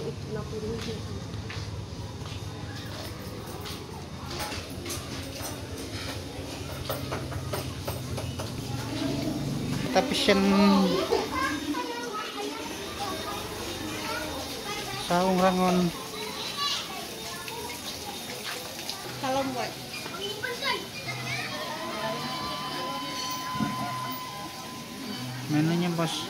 Kita pesen saung rangon. Salam buat. Menunya bos.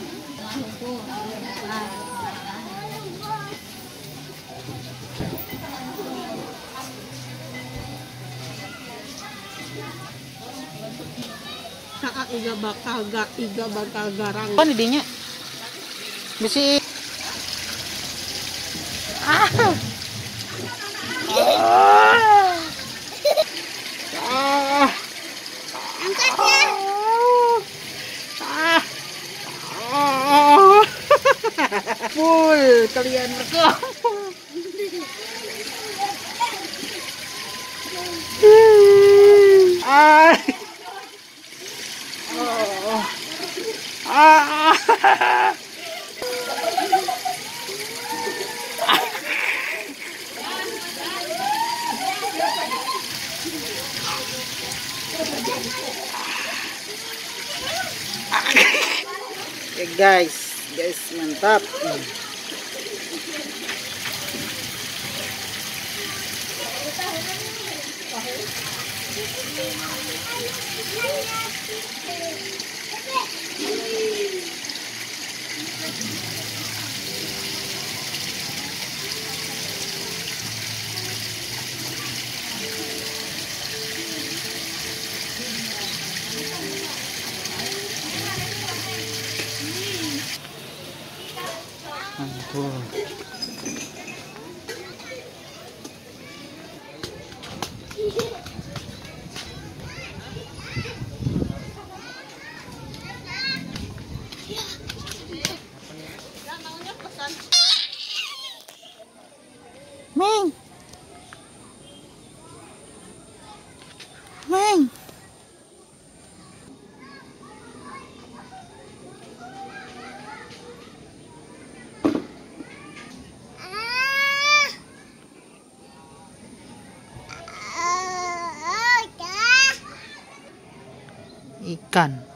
Saa iga bakal ga iga bakal garang. Apa nih? Bisi. Ah. Ah. Ah. Full kalian mereka. Ah. Ah. Oke guys, guys mantap. 아이고 Meng. Meng. Ikan.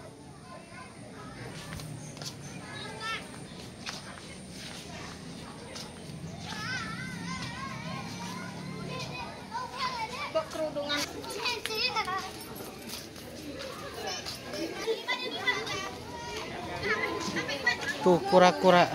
Kerudungan Tuh kura-kura.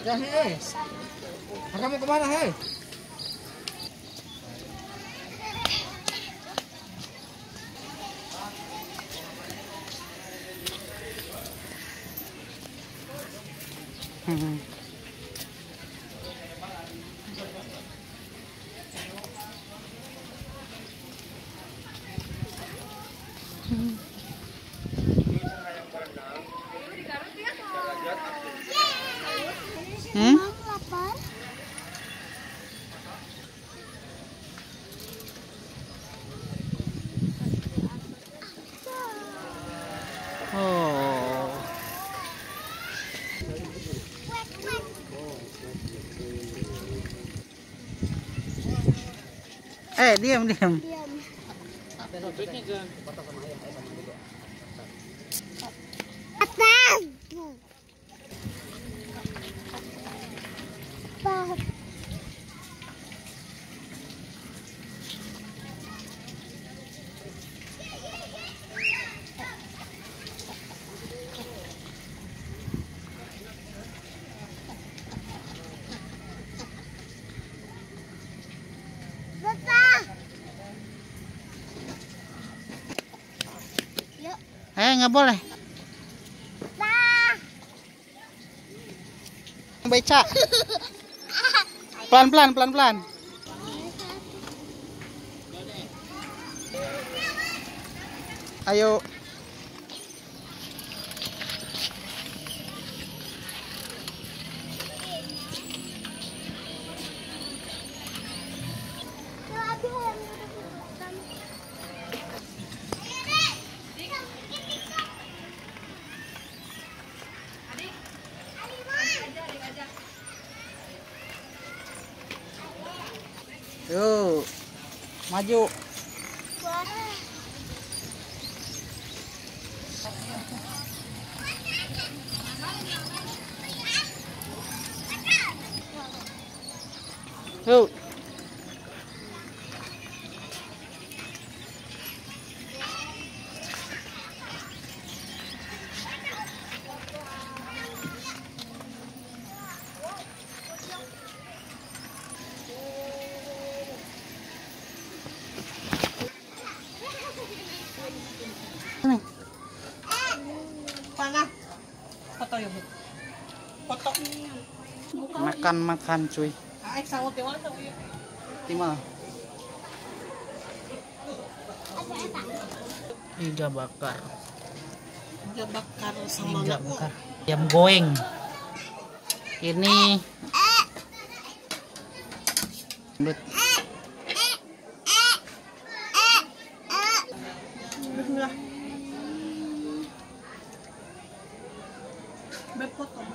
Ada hei. Kakak mau ke mana hei? Mm-hmm. Eh, diam, diam. eh nggak boleh. Beca. Pelan pelan pelan pelan ayo. Aduh. Maju. Yuk. Makan-makan cuy. Sawot ano. Timah. Iga bakar. Iga bakar sa Iga bakar. Ayam goreng. Ini เหนื้อยเบ็ดพดตบ